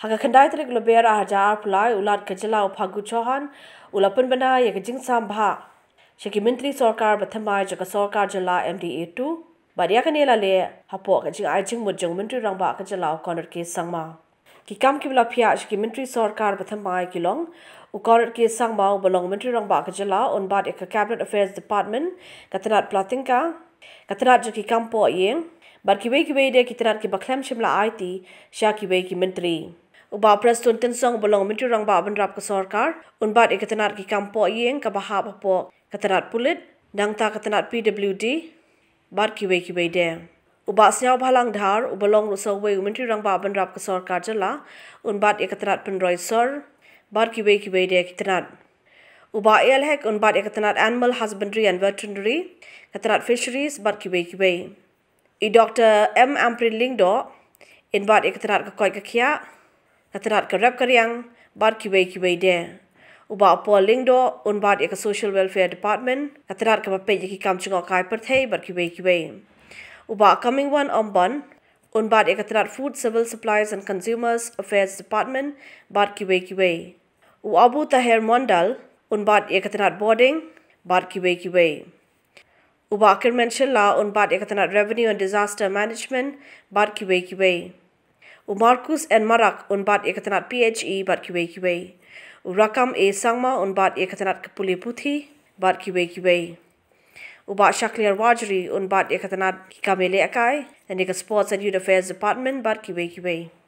Haka kendai trik lebih ajar pulai ulat kejela upagu chohan ulapan bana ya kejing sambha. Shaki Menteri Sorkar berthamai jaga Sorkar jela MDA 2 Badia kanela le hapo kejing ajing mujung Menteri Rangba kejela ukonor ke sangma. Ki kam ki bela pihak shaki Menteri Sorkar berthamai kilong ukonor ke sangma ubalong Menteri Rangba kejela unbad eka Cabinet Affairs Department katanat platingka katanat jaki kampo yeng bar ki wei ki de ki ki baklem shimla IT sha ki ki menteri uba preston tensong bolong menteri rang ba ban rap ka sarkar un bat ikatanat ki kampo yeng ka bahap po pulit nang ta katanat PWD bar ki wei ki wei de uba syaw bhalang dhar ubalong ru so wei menteri rang ba ban rap ka sarkar jala un bat ikatanat penroi sor bar ki wei ki wei de kitanat uba el hek un bat ikatanat animal husbandry and veterinary katanat fisheries bar ki wei ki wei i Dr. M. Amprin Lingdo in bat ik terat ke koi ke kia ke terat rep keriang bat ki wei de uba po Lingdo un bat ik social welfare department ke terat ke ki kam chungo kai per thei bat ki wei uba coming one on ban un bat ik terat food civil supplies and consumers affairs department bat ki wei u abu taher mondal un bat ik terat boarding bat ki wei ki wei Ubakir mention la un bad ekatanat revenue and disaster management bat bad kiwe u Marcus en Marak un bat e katanat PHE bat kiwe kiwe. U Rakam e Sangma un bat e katanat Kapuli Puthi bat kiwe kiwe. U bat Shakliar Wajri un bat e katanat Kikamele Akai dan e Sports and Youth Affairs Department bat kiwe. kiwe.